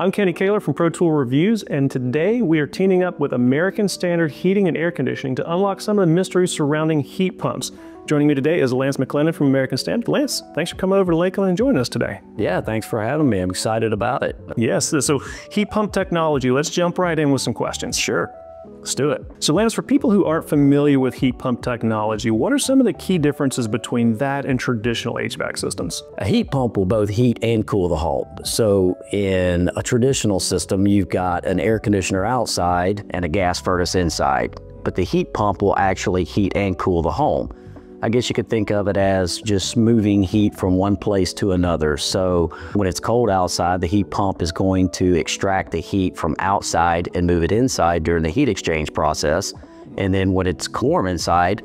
I'm Kenny Koehler from Pro Tool Reviews, and today we are teaming up with American Standard Heating and Air Conditioning to unlock some of the mysteries surrounding heat pumps. Joining me today is Lance McClendon from American Standard. Lance, thanks for coming over to Lakeland and joining us today. Yeah, thanks for having me. I'm excited about it. Yes, so heat pump technology, let's jump right in with some questions. Sure. Let's do it. So Lance, for people who aren't familiar with heat pump technology, what are some of the key differences between that and traditional HVAC systems? A heat pump will both heat and cool the home. So in a traditional system, you've got an air conditioner outside and a gas furnace inside, but the heat pump will actually heat and cool the home. I guess you could think of it as just moving heat from one place to another. So when it's cold outside, the heat pump is going to extract the heat from outside and move it inside during the heat exchange process. And then when it's warm inside,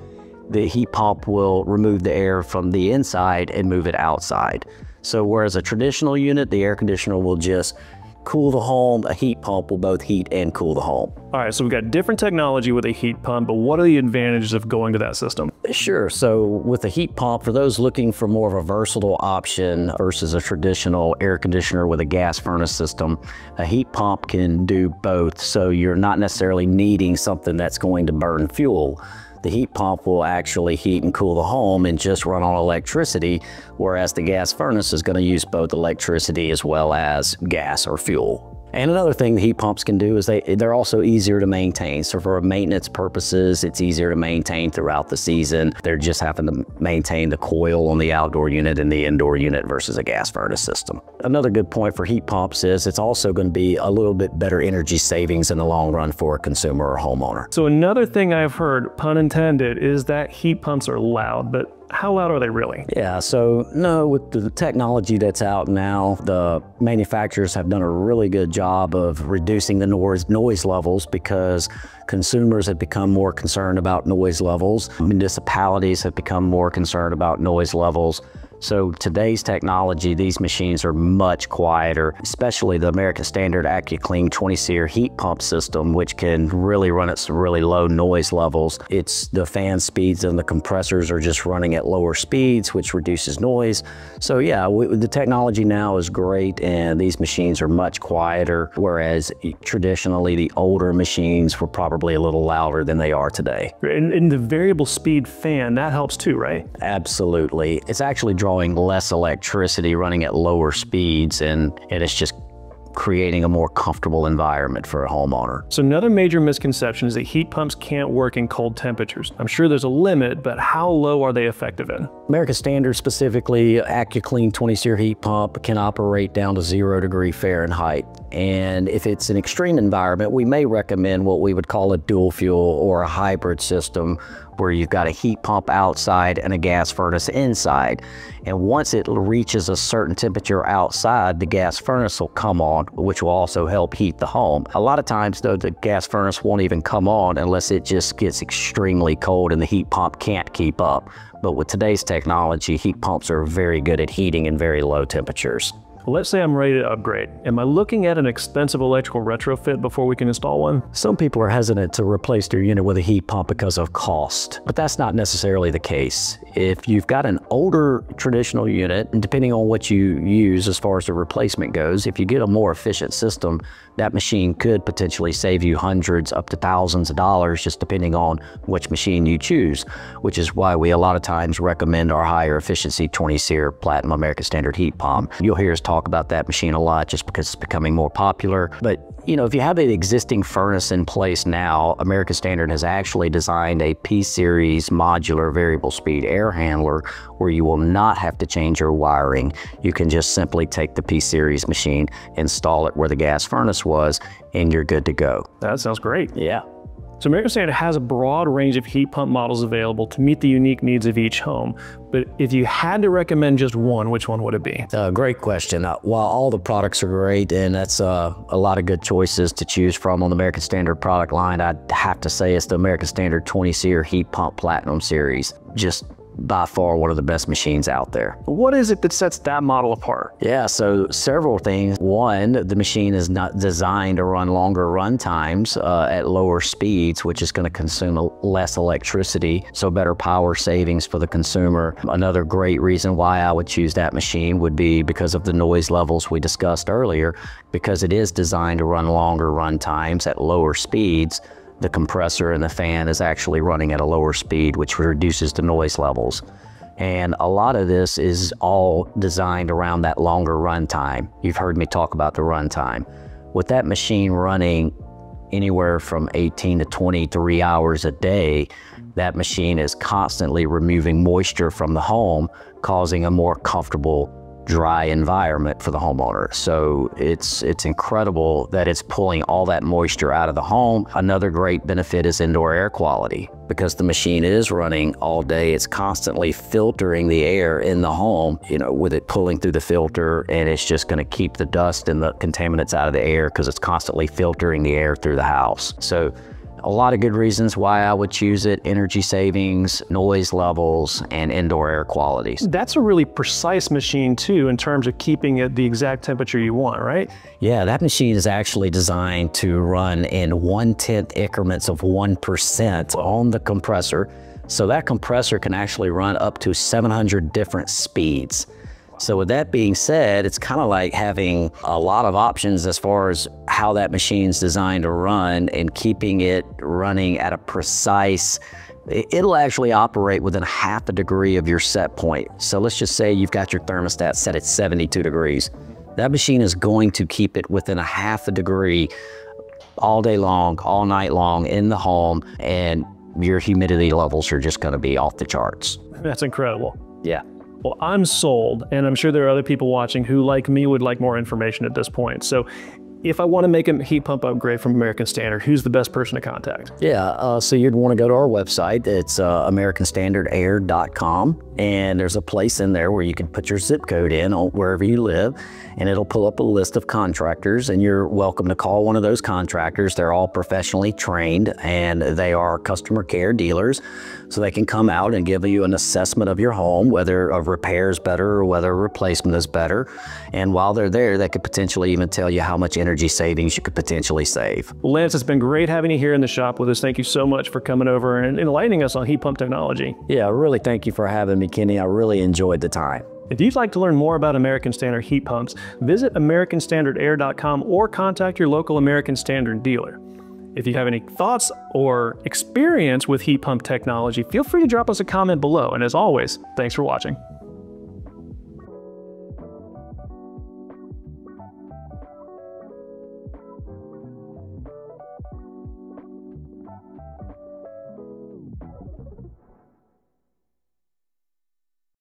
the heat pump will remove the air from the inside and move it outside. So whereas a traditional unit, the air conditioner will just cool the home, a heat pump will both heat and cool the home. All right, so we've got different technology with a heat pump, but what are the advantages of going to that system? Sure, so with a heat pump, for those looking for more of a versatile option versus a traditional air conditioner with a gas furnace system, a heat pump can do both, so you're not necessarily needing something that's going to burn fuel the heat pump will actually heat and cool the home and just run on electricity, whereas the gas furnace is going to use both electricity as well as gas or fuel. And another thing the heat pumps can do is they, they're also easier to maintain. So for maintenance purposes, it's easier to maintain throughout the season. They're just having to maintain the coil on the outdoor unit and the indoor unit versus a gas furnace system. Another good point for heat pumps is it's also going to be a little bit better energy savings in the long run for a consumer or homeowner. So another thing I've heard, pun intended, is that heat pumps are loud, but how loud are they really? Yeah, so no, with the technology that's out now, the manufacturers have done a really good job of reducing the noise, noise levels because consumers have become more concerned about noise levels. Municipalities have become more concerned about noise levels. So today's technology, these machines are much quieter, especially the American Standard AccuClean 20 SEER heat pump system, which can really run at some really low noise levels. It's the fan speeds and the compressors are just running at lower speeds, which reduces noise. So yeah, we, the technology now is great and these machines are much quieter, whereas traditionally the older machines were probably a little louder than they are today. And, and the variable speed fan, that helps too, right? Absolutely. It's actually drawing drawing less electricity, running at lower speeds, and, and it's just creating a more comfortable environment for a homeowner. So another major misconception is that heat pumps can't work in cold temperatures. I'm sure there's a limit, but how low are they effective in? American Standard specifically, uh, AccuClean 20 SEER heat pump can operate down to zero degree Fahrenheit. And if it's an extreme environment, we may recommend what we would call a dual fuel or a hybrid system where you've got a heat pump outside and a gas furnace inside. And once it reaches a certain temperature outside, the gas furnace will come on, which will also help heat the home. A lot of times though, the gas furnace won't even come on unless it just gets extremely cold and the heat pump can't keep up. But with today's technology, heat pumps are very good at heating in very low temperatures. Let's say I'm ready to upgrade. Am I looking at an expensive electrical retrofit before we can install one? Some people are hesitant to replace their unit with a heat pump because of cost, but that's not necessarily the case. If you've got an older traditional unit, and depending on what you use as far as the replacement goes, if you get a more efficient system, that machine could potentially save you hundreds up to thousands of dollars just depending on which machine you choose, which is why we a lot of times recommend our higher efficiency 20 SEER Platinum American Standard heat pump. You'll hear us talk talk about that machine a lot just because it's becoming more popular. But you know, if you have an existing furnace in place now, American Standard has actually designed a P-Series modular variable speed air handler where you will not have to change your wiring. You can just simply take the P-Series machine, install it where the gas furnace was, and you're good to go. That sounds great. Yeah. So American Standard has a broad range of heat pump models available to meet the unique needs of each home. But if you had to recommend just one, which one would it be? Uh, great question. Uh, while all the products are great and that's uh, a lot of good choices to choose from on the American Standard product line, I'd have to say it's the American Standard 20 SEER Heat Pump Platinum Series. Just by far one of the best machines out there. What is it that sets that model apart? Yeah, so several things. One, the machine is not designed to run longer run times uh, at lower speeds, which is going to consume less electricity, so better power savings for the consumer. Another great reason why I would choose that machine would be because of the noise levels we discussed earlier, because it is designed to run longer run times at lower speeds the compressor and the fan is actually running at a lower speed, which reduces the noise levels. And a lot of this is all designed around that longer run time. You've heard me talk about the run time. With that machine running anywhere from 18 to 23 hours a day, that machine is constantly removing moisture from the home, causing a more comfortable dry environment for the homeowner. So it's it's incredible that it's pulling all that moisture out of the home. Another great benefit is indoor air quality because the machine is running all day. It's constantly filtering the air in the home, you know, with it pulling through the filter and it's just going to keep the dust and the contaminants out of the air because it's constantly filtering the air through the house. So a lot of good reasons why I would choose it, energy savings, noise levels, and indoor air qualities. That's a really precise machine too in terms of keeping it the exact temperature you want, right? Yeah, that machine is actually designed to run in one-tenth increments of 1% on the compressor. So that compressor can actually run up to 700 different speeds. So with that being said, it's kind of like having a lot of options as far as how that machine's designed to run and keeping it running at a precise it'll actually operate within half a degree of your set point. So let's just say you've got your thermostat set at 72 degrees. That machine is going to keep it within a half a degree all day long, all night long in the home, and your humidity levels are just going to be off the charts. That's incredible. Yeah. Well, I'm sold, and I'm sure there are other people watching who, like me, would like more information at this point. So if I want to make a heat pump upgrade from American Standard, who's the best person to contact? Yeah, uh, so you'd want to go to our website. It's uh, AmericanStandardAir.com, and there's a place in there where you can put your zip code in wherever you live, and it'll pull up a list of contractors, and you're welcome to call one of those contractors. They're all professionally trained, and they are customer care dealers, so they can come out and give you an assessment of your home, whether a repair is better or whether a replacement is better. And while they're there, they could potentially even tell you how much energy energy savings you could potentially save. Lance, it's been great having you here in the shop with us. Thank you so much for coming over and enlightening us on heat pump technology. Yeah, really thank you for having me, Kenny. I really enjoyed the time. If you'd like to learn more about American Standard heat pumps, visit AmericanStandardAir.com or contact your local American Standard dealer. If you have any thoughts or experience with heat pump technology, feel free to drop us a comment below. And as always, thanks for watching.